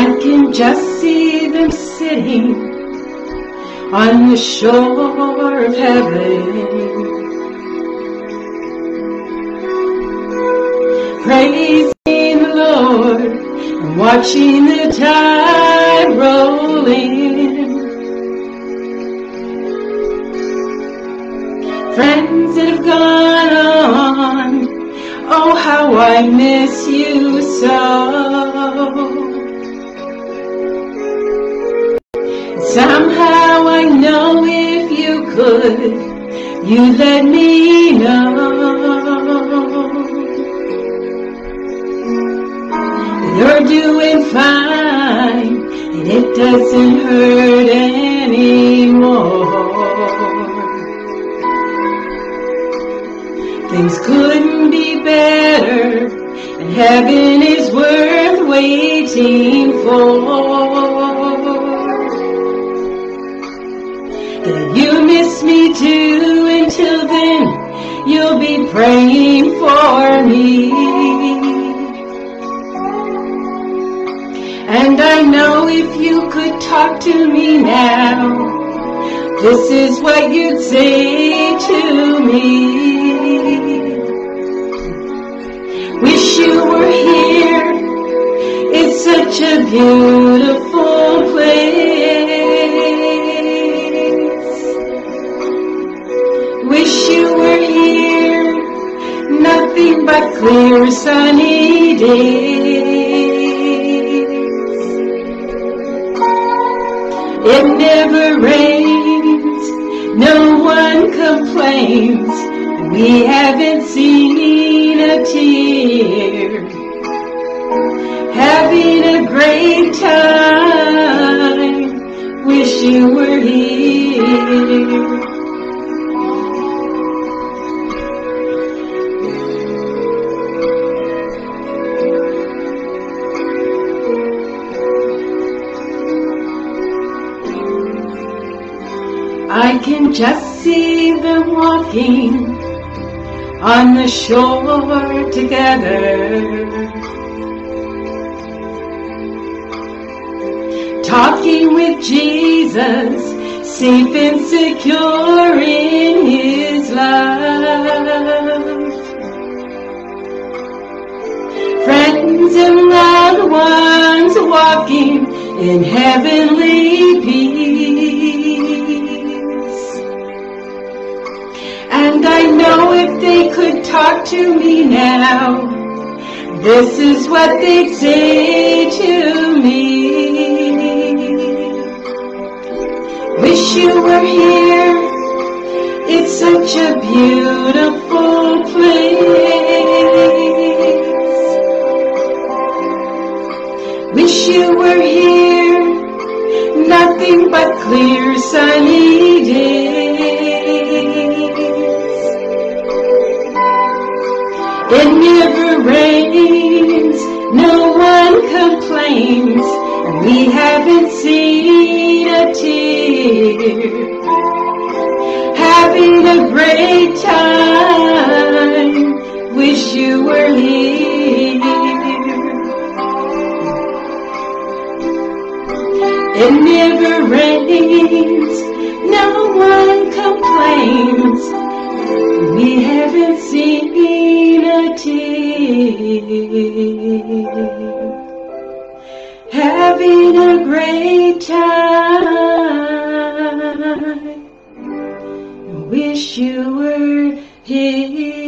I can just see them sitting on the shore of heaven. Praising the Lord and watching the tide roll in. Friends that have gone on, oh how I miss you so. Somehow I know if you could, you let me know. You're doing fine and it doesn't hurt anymore. Things couldn't be better and heaven is worth waiting for. You'll be praying for me. And I know if you could talk to me now, this is what you'd say to me. Wish you were here. It's such a beautiful place. Clear sunny days. It never rains, no one complains. We haven't seen a tear. Having a great I can just see them walking on the shore together. Talking with Jesus, safe and secure in His love. Friends and loved ones walking in heavenly peace. And I know if they could talk to me now, this is what they'd say to me. Wish you were here. It's such a beautiful place. Wish you were here. Nothing but clear sunny days. It never rains, no one complains, and we haven't seen a tear. Having a great time, wish you were here. It never rains, having a great time. Wish you were here.